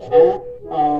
Uh-oh. Um,